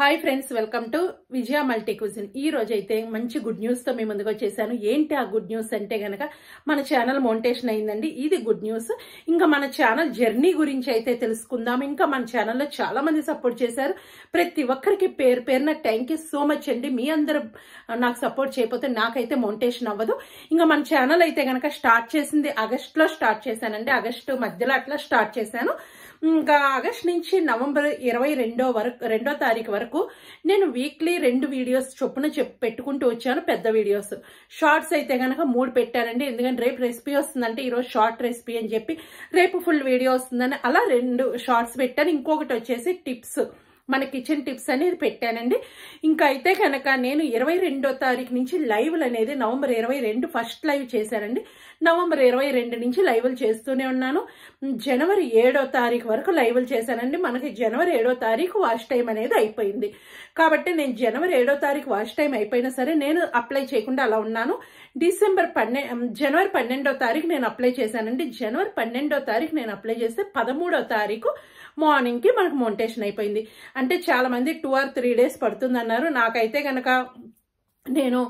Hi friends welcome to Vijaya multi cuisine. ఈ రోజు అయితే మంచి గుడ్ న్యూస్తో మేము ముందుకు వచ్చేసాను. ఏంటి ఆ గుడ్ న్యూస్ అంటే గనక మన ఛానల్ మోంటేషన్ అయిందండి. ఇది గుడ్ న్యూస్. ఇంకా మన ఛానల్ జర్నీ గురించి అయితే తెలుసుకుందాం. ఇంకా మన ఛానల్లో చాలా మంది సపోర్ట్ చేశారు. ప్రతి ఒక్కరికి పేరు పేరున థ్యాంక్ యూ సో మచ్ అండి. మీ అందరు నాకు సపోర్ట్ చేయకపోతే నాకైతే మోంటేషన్ అవ్వదు. ఇంకా మన ఛానల్ అయితే గనక స్టార్ట్ చేసింది ఆగస్ట్లో స్టార్ట్ చేశానండి. ఆగస్టు మధ్యలో అట్లా స్టార్ట్ చేశాను. ఇంకా ఆగస్ట్ నుంచి నవంబర్ ఇరవై రెండో వరకు రెండో తారీఖు వరకు నేను వీక్లీ రెండు వీడియోస్ చొప్పున చెప్ పెట్టుకుంటూ వచ్చాను పెద్ద వీడియోస్ షార్ట్స్ అయితే కనుక మూడు పెట్టానండి. ఎందుకంటే రేపు రెసిపీ వస్తుందంటే ఈరోజు షార్ట్ రెసిపీ అని చెప్పి రేపు ఫుల్ వీడియో వస్తుందని అలా రెండు షార్ట్స్ పెట్టాను. ఇంకొకటి వచ్చేసి టిప్స్ మన కిచెన్ టిప్స్ అనేది పెట్టానండి. ఇంకా అయితే కనుక నేను ఇరవై రెండో తారీఖు నుంచి లైవ్లు అనేది నవంబర్ ఇరవై రెండు ఫస్ట్ లైవ్ చేశానండి. నవంబర్ ఇరవై రెండు నుంచి లైవ్లు చేస్తూనే ఉన్నాను. జనవరి ఏడో తారీఖు వరకు లైవ్లు చేశానండి. మనకి జనవరి ఏడో తారీఖు వాచ్ టైం అనేది అయిపోయింది. కాబట్టి నేను జనవరి ఏడో తారీఖు వాచ్ టైం అయిపోయినా సరే నేను అప్లై చేయకుండా అలా ఉన్నాను. డిసెంబర్ పన్నె జనవరి పన్నెండో తారీఖు నేను అప్లై చేశానండి. జనవరి పన్నెండో తారీఖు నేను అప్లై చేస్తే పదమూడో తారీఖు మార్నింగ్కి మనకు మోనిటేషన్ అయిపోయింది. అంటే చాలామంది టూ ఆర్ త్రీ డేస్ పడుతుంది అన్నారు నాకైతే కనుక నేను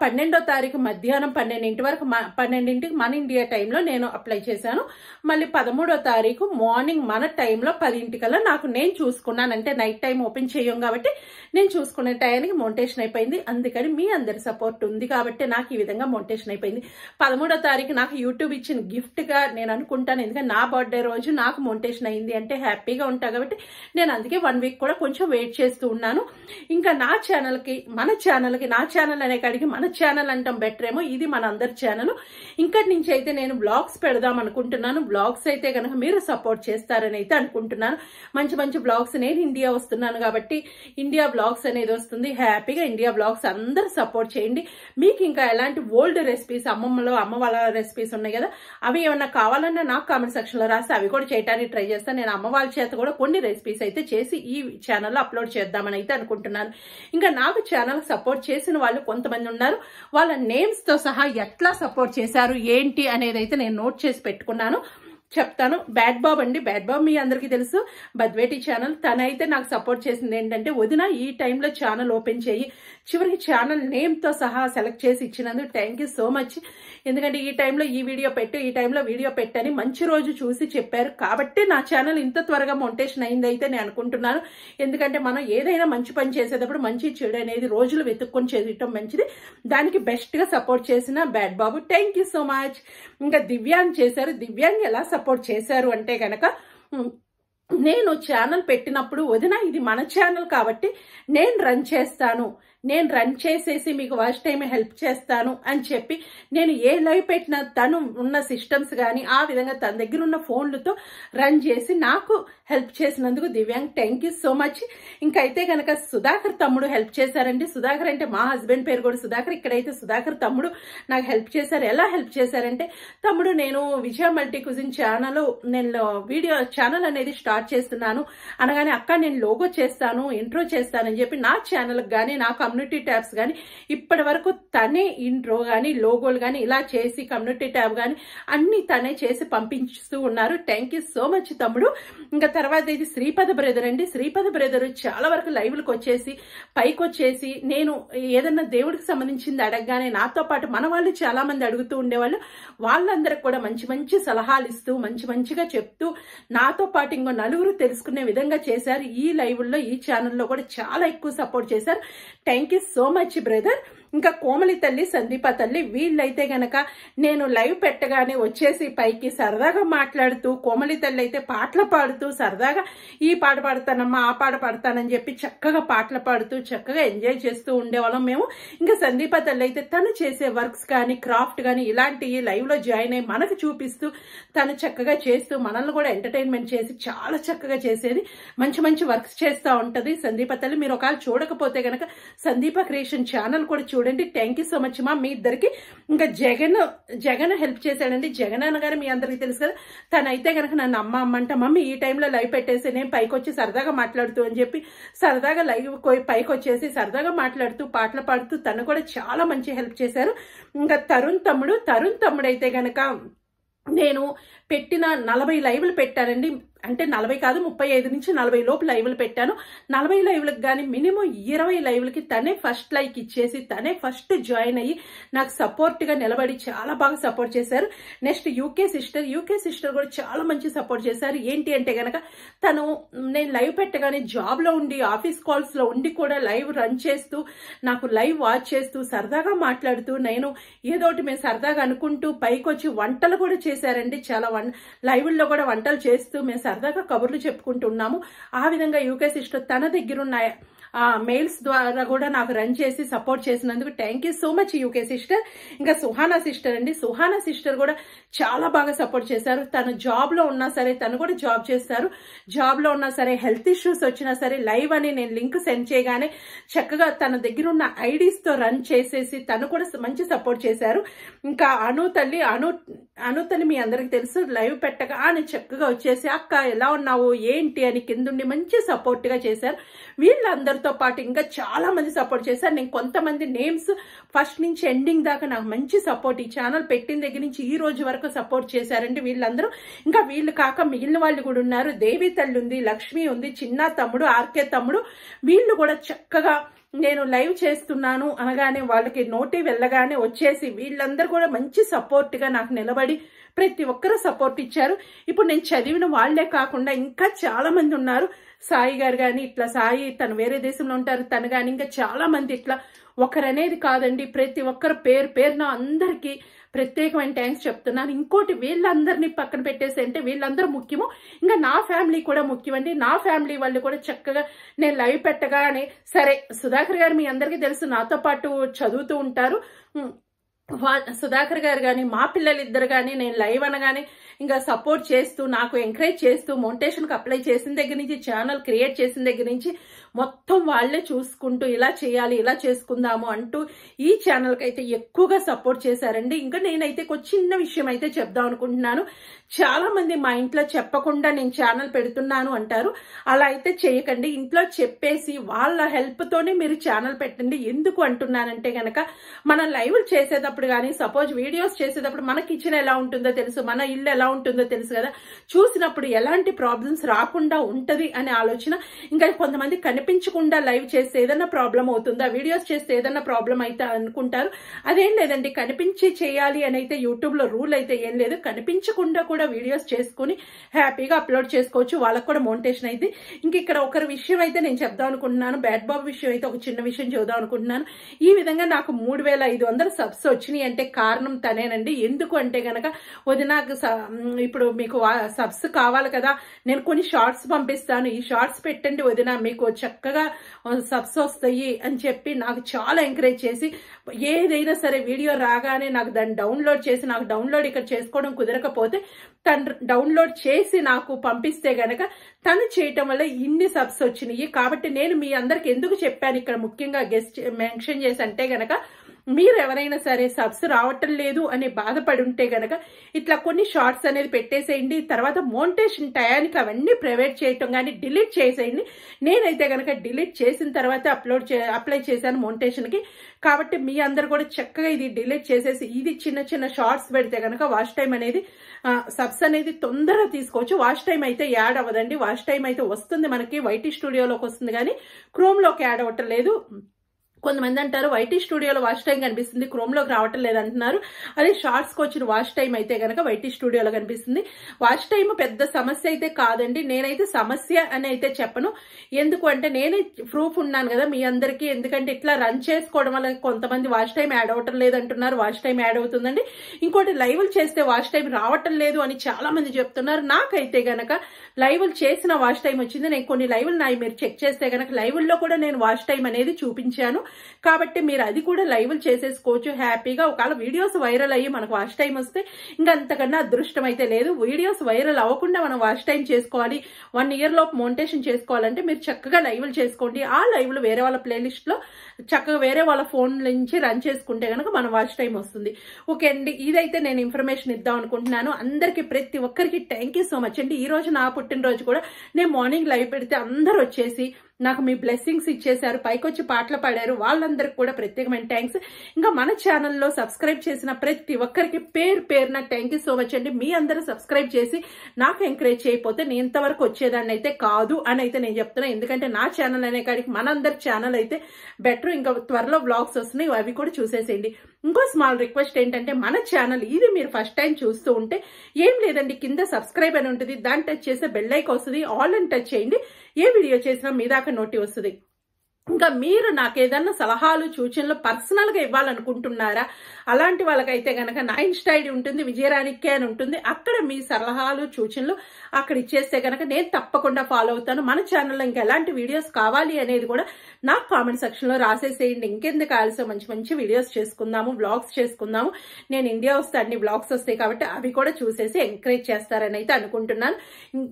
పన్నెండో తారీఖు మధ్యాహ్నం పన్నెండింటి వరకు పన్నెండింటికి మన ఇండియా టైంలో నేను అప్లై చేశాను. మళ్ళీ పదమూడో తారీఖు మార్నింగ్ మన టైంలో పదింటికల్లా నాకు నేను చూసుకున్నాను. అంటే నైట్ టైం ఓపెన్ చేయం కాబట్టి నేను చూసుకునే టైంకి మోనిటేషన్ అయిపోయింది. అందుకని మీ అందరి సపోర్ట్ ఉంది కాబట్టి నాకు ఈ విధంగా మోనిటేషన్ అయిపోయింది. పదమూడో తారీఖు నాకు యూట్యూబ్ ఇచ్చిన గిఫ్ట్గా నేను అనుకుంటాను. ఎందుకంటే నా బర్త్డే రోజు నాకు మోనిటేషన్ అయింది అంటే హ్యాపీగా ఉంటా కాబట్టి నేను అందుకే వన్ వీక్ కూడా కొంచెం వెయిట్ చేస్తూ ఉన్నాను. ఇంకా నా ఛానల్కి మన ఛానల్కి నా ఛానల్ అనే కాడికి మన ఛానల్ అంటాం బెటర్ ఏమో. ఇది మన అందరి ఛానల్ ఇంకటి నుంచి అయితే నేను బ్లాగ్స్ పెడదాం అనుకుంటున్నాను. బ్లాగ్స్ అయితే కనుక మీరు సపోర్ట్ చేస్తారని అయితే అనుకుంటున్నాను. మంచి మంచి బ్లాగ్స్ నేను ఇండియా వస్తున్నాను కాబట్టి ఇండియా బ్లాగ్స్ అనేది వస్తుంది. హ్యాపీగా ఇండియా బ్లాగ్స్ అందరు సపోర్ట్ చేయండి. మీకు ఇంకా ఎలాంటి ఓల్డ్ రెసిపీస్ అమ్మమ్మలో అమ్మ వాళ్ళ రెసిపీస్ ఉన్నాయి కదా అవి ఏమన్నా కావాలన్నా నాకు కామెంట్ సెక్షన్లో రాస్తే అవి కూడా చేయడానికి ట్రై చేస్తాను. నేను అమ్మ వాళ్ళ చేత కూడా కొన్ని రెసిపీస్ అయితే చేసి ఈ ఛానల్లో అప్లోడ్ చేద్దామని అయితే అనుకుంటున్నాను. ఇంకా నాకు ఛానల్ సపోర్ట్ చేసిన వాళ్ళు కొంతమంది ఉన్నారు. వాళ్ళ నేమ్స్తో సహా ఎట్లా సపోర్ట్ చేశారు ఏంటి అనేది అయితే నేను నోట్ చేసి పెట్టుకున్నాను. చెప్తాను. బ్యాడ్ బాబ్ అండి. బ్యాడ్ బాబ్ మీ అందరికీ తెలుసు. బద్వేటి ఛానల్ తనైతే నాకు సపోర్ట్ చేసింది ఏంటంటే వదిన ఈ టైంలో ఛానల్ ఓపెన్ చేయి. చివరికి ఛానల్ నేమ్తో సహా సెలెక్ట్ చేసి ఇచ్చినందుకు థ్యాంక్ సో మచ్ ఎందుకంటే ఈ టైంలో ఈ వీడియో పెట్టు ఈ టైంలో వీడియో పెట్టని మంచి రోజు చూసి చెప్పారు. కాబట్టి నా ఛానల్ ఇంత త్వరగా మొంటేషన్ అయింది అయితే నేను అనుకుంటున్నాను. ఎందుకంటే మనం ఏదైనా మంచి పని చేసేటప్పుడు మంచి చెడు అనేది రోజులు వెతుక్కొని చేయటం మంచిది. దానికి బెస్ట్గా సపోర్ట్ చేసిన bad bob thank so much ఇంకా దివ్యాంగ్ చేశారు. దివ్యాంగ్ ఎలా సపోర్ట్ చేశారు అంటే కనుక నేను ఛానల్ పెట్టినప్పుడు వదిన ఇది మన ఛానల్ కాబట్టి నేను రన్ చేస్తాను. నేను రన్ చేసేసి మీకు వాచ్ టైం హెల్ప్ చేస్తాను అని చెప్పి నేను ఏ లైవ్ పెట్టినా తను ఉన్న సిస్టమ్స్ కానీ ఆ విధంగా తన దగ్గర ఉన్న ఫోన్లతో రన్ చేసి నాకు హెల్ప్ చేసినందుకు Divyang thank you so much ఇంకైతే కనుక సుధాకర్ తమ్ముడు హెల్ప్ చేశారండి. సుధాకర్ అంటే మా హస్బెండ్ పేరు కూడా సుధాకర్. ఇక్కడైతే సుధాకర్ తమ్ముడు నాకు హెల్ప్ చేశారు. ఎలా హెల్ప్ చేశారంటే తమ్ముడు నేను విజయ మల్టీ కుజిన్ ఛానల్ నేను వీడియో ఛానల్ అనేది స్టార్ట్ చేస్తున్నాను. అనగానే అక్క నేను లోగో చేస్తాను ఇంట్రో చేస్తానని చెప్పి నా ఛానల్కి కానీ నాకు కమ్యూనిటీ ట్యాబ్స్ కానీ ఇప్పటి వరకు తనే ఇంట్రో కానీ లోగోలు కానీ ఇలా చేసి కమ్యూనిటీ ట్యాబ్ కానీ అన్ని తనే చేసి పంపించుతూ ఉన్నారు. థ్యాంక్ యూ సో మచ్ తమ్ముడు. ఇంకా తర్వాత ఇది శ్రీపద బ్రదర్ అండి. శ్రీపద బ్రదర్ చాలా వరకు లైవ్లకు వచ్చేసి పైకి వచ్చేసి నేను ఏదన్నా దేవుడికి సంబంధించింది అడగగానే నాతో పాటు మన వాళ్ళు చాలా మంది అడుగుతూ ఉండేవాళ్ళు. వాళ్ళందరికి కూడా మంచి మంచి సలహాలు ఇస్తూ మంచి మంచిగా చెప్తూ నాతో పాటు ఇంకో నలుగురు తెలుసుకునే విధంగా చేశారు. ఈ లైవ్లో ఈ ఛానల్లో కూడా చాలా ఎక్కువ సపోర్ట్ చేశారు. Thank you so much brother ఇంకా కోమలి తల్లి సందీప తల్లి వీళ్ళైతే గనక నేను లైవ్ పెట్టగానే వచ్చేసి పైకి సరదాగా మాట్లాడుతూ కోమలి తల్లి అయితే పాటలు పాడుతూ సరదాగా ఈ పాట పాడతానమ్మా ఆ పాట పాడతానని చెప్పి చక్కగా పాటలు పాడుతూ చక్కగా ఎంజాయ్ చేస్తూ ఉండేవాళ్ళం మేము. ఇంకా సందీప తల్లి అయితే తను చేసే వర్క్స్ కానీ క్రాఫ్ట్ కానీ ఇలాంటివి లైవ్లో జాయిన్ అయ్యి మనకు చూపిస్తూ తను చక్కగా చేస్తూ మనల్ని కూడా ఎంటర్టైన్మెంట్ చేసి చాలా చక్కగా చేసేది. మంచి మంచి వర్క్స్ చేస్తూ ఉంటది. సందీప తల్లి మీరు ఒకవేళ చూడకపోతే గనక సందీప క్రియేషన్ ఛానల్ కూడా చూడండి. థ్యాంక్ యూ సో మచ్ మా మీ ఇద్దరికి ఇంకా జగన్ జగన్ హెల్ప్ చేశాడండి. జగన్ అన్నగారు మీ అందరికీ తెలుసు కదా. తనైతే కనుక నన్ను అమ్మ అమ్మంట మమ్మీ ఈ టైంలో లైవ్ పెట్టేసి నేను పైకి వచ్చి సరదాగా మాట్లాడుతూ అని చెప్పి సరదాగా లైవ్ పైకి వచ్చేసి సరదాగా మాట్లాడుతూ పాటలు పాడుతూ తను కూడా చాలా మంచి హెల్ప్ చేశారు. ఇంకా తరుణ్ తమ్ముడు తరుణ్ తమ్ముడు అయితే గనక నేను పెట్టిన నలభై లైవ్లు పెట్టానండి అంటే నలభై కాదు ముప్పై ఐదు నుంచి నలభై లోపు లైవ్లు పెట్టాను. నలభై లైవ్లకు కానీ మినిమం ఇరవై లైవ్లకి తనే ఫస్ట్ లైక్ ఇచ్చేసి తనే ఫస్ట్ జాయిన్ అయ్యి నాకు సపోర్ట్గా నిలబడి చాలా బాగా సపోర్ట్ చేశారు. Next UK sister UK sister కూడా చాలా మంచి సపోర్ట్ చేశారు. ఏంటి అంటే గనక తను నేను లైవ్ పెట్టగానే జాబ్లో ఉండి ఆఫీస్ కాల్స్లో ఉండి కూడా లైవ్ రన్ చేస్తూ నాకు లైవ్ వాచ్ చేస్తూ సరదాగా మాట్లాడుతూ నేను ఏదోటి మేము సరదాగా అనుకుంటూ పైకి వచ్చి వంటలు కూడా చేశారండి. చాలా వన్ లైవ్ల్లో కూడా వంటలు చేస్తూ మేము సరదాగా కబుర్లు చెప్పుకుంటున్నాము ఆ విధంగా యూకే సిస్టర్ తన దగ్గరున్న మెయిల్స్ ద్వారా కూడా నాకు రన్ చేసి సపోర్ట్ చేసినందుకు thank you so much UK sister ఇంకా సుహానా సిస్టర్ అండి. సుహానా సిస్టర్ కూడా చాలా బాగా సపోర్ట్ చేశారు. తను జాబ్లో ఉన్నా సరే తను కూడా జాబ్ చేస్తారు. జాబ్లో ఉన్నా సరే హెల్త్ ఇష్యూస్ వచ్చినా సరే లైవ్ అని నేను లింక్ సెండ్ చేయగానే చక్కగా తన దగ్గర ఉన్న ఐడీస్తో రన్ చేసేసి తను కూడా మంచి సపోర్ట్ చేశారు. ఇంకా అను తల్లి అను అను తల్లి మీ అందరికి తెలుసు లైవ్ పెట్టగా అని చక్కగా వచ్చేసి అక్క ఎలా ఉన్నావు? ఏంటి? అని కిందుండి మంచి సపోర్ట్గా చేశారు. వీళ్ళందరితో పాటు ఇంకా చాలా మంది సపోర్ట్ చేశారు. నేను కొంతమంది నేమ్స్ ఫస్ట్ నుంచి ఎండింగ్ దాకా నాకు మంచి సపోర్ట్ ఈ ఛానల్ పెట్టిన దగ్గర నుంచి ఈ రోజు వరకు సపోర్ట్ చేశారంటే వీళ్ళందరూ. ఇంకా వీళ్ళు కాక మిగిలిన వాళ్ళు కూడా ఉన్నారు. దేవి తల్లి ఉంది లక్ష్మి ఉంది చిన్న తమ్ముడు ఆర్కే తమ్ముడు. వీళ్ళు కూడా చక్కగా నేను లైవ్ చేస్తున్నాను అనగానే వాళ్ళకి నోటి వెళ్ళగానే వచ్చేసి వీళ్ళందరూ కూడా మంచి సపోర్ట్గా నాకు నిలబడి ప్రతి ఒక్కరూ సపోర్ట్ ఇచ్చారు. ఇప్పుడు నేను చదివిన వాళ్ళే కాకుండా ఇంకా చాలా మంది ఉన్నారు. సాయి గారు కానీ ఇట్లా సాయి తను వేరే దేశంలో ఉంటారు తను కానీ ఇంకా చాలా మంది ఇట్లా ఒకరనేది కాదండి. ప్రతి ఒక్కరు పేరు పేరున అందరికీ ప్రత్యేకమైన థ్యాంక్స్ చెప్తున్నాను. ఇంకోటి వీళ్ళందరినీ పక్కన పెట్టేసి అంటే వీళ్ళందరూ ముఖ్యము. ఇంకా నా ఫ్యామిలీ కూడా ముఖ్యమండి నా ఫ్యామిలీ వాళ్ళు కూడా చక్కగా నేను లైవ్ పెట్టగానే సరే సుధాకర్ గారు మీ అందరికీ తెలుసు నాతో పాటు చదువుతూ ఉంటారు. సుధాకర్ గారు కానీ మా పిల్లలిద్దరు కానీ నేను లైవ్ అనగానే ఇంకా సపోర్ట్ చేస్తూ నాకు ఎంకరేజ్ చేస్తూ మోంటేషన్కి అప్లై చేసిన దగ్గర నుంచి ఛానల్ క్రియేట్ చేసిన దగ్గర నుంచి మొత్తం వాళ్ళే చూసుకుంటూ ఇలా చేయాలి ఇలా చేసుకుందాము అంటూ ఈ ఛానల్కి అయితే ఎక్కువగా సపోర్ట్ చేశారండి. ఇంకా నేనైతే ఒక చిన్న విషయం అయితే చెప్దాం అనుకుంటున్నాను. చాలా మంది మా ఇంట్లో చెప్పకుండా నేను ఛానల్ పెడుతున్నాను అంటారు. అలా అయితే చేయకండి. ఇంట్లో చెప్పేసి వాళ్ళ హెల్ప్తోనే మీరు ఛానల్ పెట్టండి. ఎందుకు అంటున్నానంటే గనక మనం లైవ్ చేసేటప్పుడు కానీ సపోజ్ వీడియోస్ చేసేటప్పుడు మన కిచెన్ ఎలా ఉంటుందో తెలుసు మన ఇల్లు ఎలా ఉంటుందో తెలుసు కదా. చూసినప్పుడు ఎలాంటి ప్రాబ్లమ్స్ రాకుండా ఉంటది అనే ఆలోచన. ఇంకా కొంతమంది కనిపించకుండా లైవ్ చేస్తే ఏదైనా ప్రాబ్లం అవుతుందా? వీడియోస్ చేస్తే ఏదైనా ప్రాబ్లం అయితే అనుకుంటారు. అదేం లేదండి కనిపించి చేయాలి అని అయితే యూట్యూబ్లో రూల్ అయితే ఏం లేదు. కనిపించకుండా కూడా వీడియోస్ చేసుకుని హ్యాపీగా అప్లోడ్ చేసుకోవచ్చు. వాళ్ళకు కూడా మోనిటేషన్ అయితే ఇంక ఇక్కడ ఒకరి విషయం అయితే నేను చెప్దాం అనుకుంటున్నాను. బ్యాడ్ బాబు విషయం అయితే ఒక చిన్న విషయం చెబుదాం అనుకుంటున్నాను. ఈ విధంగా నాకు మూడు వేల ఐదు వందల సబ్స్ వచ్చినాయి అంటే కారణం తనేనండి. ఎందుకు అంటే గనక వదినాకు ఇప్పుడు మీకు సబ్స్ కావాలి కదా. నేను కొన్ని షార్ట్స్ పంపిస్తాను. ఈ షార్ట్స్ పెట్టండి వదిన మీకు చక్కగా సబ్స్ వస్తాయి అని చెప్పి నాకు చాలా ఎంకరేజ్ చేసి ఏదైనా సరే వీడియో రాగానే నాకు దాన్ని డౌన్లోడ్ చేసి నాకు డౌన్లోడ్ ఇక్కడ చేసుకోవడం కుదరకపోతే తను డౌన్లోడ్ చేసి నాకు పంపిస్తే గనక తను చేయటం వల్ల ఇన్ని సబ్స్ వచ్చినాయి కాబట్టి నేను మీ అందరికి ఎందుకు చెప్పాను ఇక్కడ ముఖ్యంగా గెస్ట్ మెన్షన్ చేసి అంటే గనక మీరు ఎవరైనా సరే సబ్స్ రావటం లేదు అని బాధపడి ఉంటే గనక ఇట్లా కొన్ని షార్ట్స్ అనేది పెట్టేసేయండి తర్వాత మోంటేషన్ టయానికి అవన్నీ ప్రైవేట్ చేయటం కానీ డిలీట్ చేసేయండి. నేనైతే గనక డిలీట్ చేసిన తర్వాత అప్లోడ్ చే అప్లై చేశాను మోంటేషన్కి కాబట్టి మీ అందరు కూడా చక్కగా ఇది డిలీట్ చేసేసి ఇది చిన్న చిన్న షార్ట్స్ పెడితే గనక వాష్ టైం అనేది సబ్స్ అనేది తొందరగా తీసుకోవచ్చు. వాష్ టైం అయితే యాడ్ అవ్వదండి. వాష్ టైం అయితే వస్తుంది మనకి వైటీ స్టూడియోలోకి వస్తుంది కానీ క్రోమ్లోకి యాడ్ అవ్వటం లేదు. కొంతమంది అంటారు వైటీ స్టూడియోలో వాచ్ టైం కనిపిస్తుంది క్రోమ్లోకి రావటం లేదంటున్నారు. అదే షార్ట్స్కి వచ్చిన వాచ్ టైం అయితే కనుక వైటీ స్టూడియోలో కనిపిస్తుంది. వాచ్ టైం పెద్ద సమస్య అయితే కాదండి. నేనైతే సమస్య అని అయితే చెప్పను. ఎందుకు అంటే నేనే ప్రూఫ్ ఉన్నాను కదా మీ అందరికీ. ఎందుకంటే ఇట్లా రన్ చేసుకోవడం వల్ల కొంతమంది వాచ్ టైం యాడ్ అవ్వటం లేదంటున్నారు వాచ్ టైం యాడ్ అవుతుందండి. ఇంకోటి లైవ్లు చేస్తే వాచ్ టైం రావటం లేదు అని చాలా మంది చెప్తున్నారు. నాకైతే గనక లైవ్లు చేసిన వాచ్ టైం వచ్చింది. నేను కొన్ని లైవ్లు నాయి మీరు చెక్ చేస్తే గనక లైవ్ల్లో కూడా నేను వాచ్ టైం అనేది చూపించాను. కాబట్టి మీరు అది కూడా లైవ్లు చేసేసుకోవచ్చు. హ్యాపీగా ఒకవేళ వీడియోస్ వైరల్ అయ్యి మనకు వాచ్ టైం వస్తే ఇంకా అంతకన్నా అదృష్టం అయితే లేదు. వీడియోస్ వైరల్ అవ్వకుండా మనం వాచ్ టైం చేసుకోవాలి. వన్ ఇయర్ లోపు మోనిటేషన్ చేసుకోవాలంటే మీరు చక్కగా లైవ్లు చేసుకోండి. ఆ లైవ్లు వేరే వాళ్ళ ప్లేలిస్ట్లో చక్కగా వేరే వాళ్ళ ఫోన్ నుంచి రన్ చేసుకుంటే కనుక మన వాచ్ టైం వస్తుంది. ఓకే అండి ఇదైతే నేను ఇన్ఫర్మేషన్ ఇద్దాం అనుకుంటున్నాను. అందరికి ప్రతి ఒక్కరికి థ్యాంక్ యూ సో మచ్ అండి. ఈ రోజు నా పుట్టినరోజు కూడా నేను మార్నింగ్ లైవ్ పెడితే అందరూ వచ్చేసి నాకు మీ బ్లెస్సింగ్స్ ఇచ్చేశారు పైకొచ్చి పాటలు పాడారు వాళ్ళందరికి కూడా ప్రత్యేకమైన థ్యాంక్స్ ఇంకా మన ఛానల్లో సబ్స్క్రైబ్ చేసిన ప్రతి ఒక్కరికి పేరు పేరున థ్యాంక్ యూ సో మచ్ అండి. మీ అందరూ సబ్స్క్రైబ్ చేసి నాకు ఎంకరేజ్ చేయకపోతే నేను ఇంతవరకు వచ్చేదాన్ని అయితే కాదు అని అయితే నేను చెప్తున్నా. ఎందుకంటే నా ఛానల్ అనే కాడికి మనందరి ఛానల్ అయితే బెటర్ ఇంకా త్వరలో బ్లాగ్స్ వస్తున్నాయి అవి కూడా చూసేసేయండి. ఇంకో స్మాల్ రిక్వెస్ట్ ఏంటంటే మన ఛానల్ ఇది మీరు ఫస్ట్ టైం చూస్తూ ఉంటే ఏం లేదండి కింద సబ్స్క్రైబ్ అని ఉంటుంది దాన్ని టచ్ చేస్తే బెల్ వస్తుంది ఆల్ అని టచ్ చేయండి. ఏ వీడియో చేసినా మీ దాకా నోటి వస్తుంది. ఇంకా మీరు నాకు ఏదన్నా సలహాలు సూచనలు పర్సనల్గా ఇవ్వాలనుకుంటున్నారా? అలాంటి వాళ్ళకైతే గనక నా ఇన్స్టా ఐడి ఉంటుంది విజయరాణికే అని ఉంటుంది. అక్కడ మీ సలహాలు సూచనలు అక్కడ ఇచ్చేస్తే గనక నేను తప్పకుండా ఫాలో అవుతాను. మన ఛానల్లో ఇంకా ఎలాంటి వీడియోస్ కావాలి అనేది కూడా నాకు కామెంట్ సెక్షన్లో రాసేసేయండి. ఇంకెందుకు ఆలస్యం? మంచి మంచి వీడియోస్ చేసుకుందాము బ్లాగ్స్ చేసుకుందాము. నేను ఇండియా వస్తే అన్ని బ్లాగ్స్ వస్తాయి కాబట్టి అవి కూడా చూసేసి ఎంకరేజ్ చేస్తారని అయితే అనుకుంటున్నాను.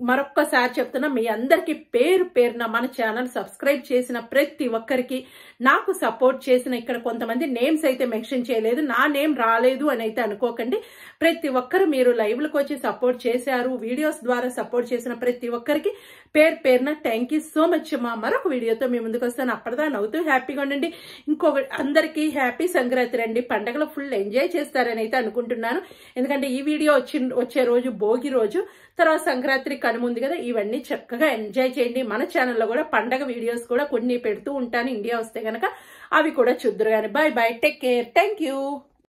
మరొక్కసారి చెప్తున్నా మీ అందరికీ పేరు పేరున మన ఛానల్ సబ్స్క్రైబ్ చేసిన ప్రతి ఒక్కరికి నాకు సపోర్ట్ చేసిన ఇక్కడ కొంతమంది నేమ్స్ అయితే మెన్షన్ చేయలేదు. నా నేమ్ రాలేదు అని అయితే అనుకోకండి. ప్రతి ఒక్కరు మీరు లైవ్లకు వచ్చి సపోర్ట్ చేశారు వీడియోస్ ద్వారా సపోర్ట్ చేసిన ప్రతి ఒక్కరికి పేరు పేరున థ్యాంక్ యూ సో మచ్ మా మరొక వీడియోతో మీ ముందుకు వస్తాను. అప్పటిదా నవ్వుతూ హ్యాపీగా ఉండండి. ఇంకొక అందరికీ హ్యాపీ సంక్రాంతి రండి. పండగలో ఫుల్ ఎంజాయ్ చేస్తారని అయితే అనుకుంటున్నాను. ఎందుకంటే ఈ వీడియో వచ్చి వచ్చే రోజు భోగి రోజు తర్వాత సంక్రాంతి కనుముంది కదా ఇవన్నీ చక్కగా ఎంజాయ్ చేయండి. మన ఛానల్లో కూడా పండగ వీడియోస్ కూడా కొన్ని పెడుతూ ఉంటాను. ఇండియా వస్తే కనుక అవి కూడా చూద్దరు కానీ bye bye. Take care. Thank you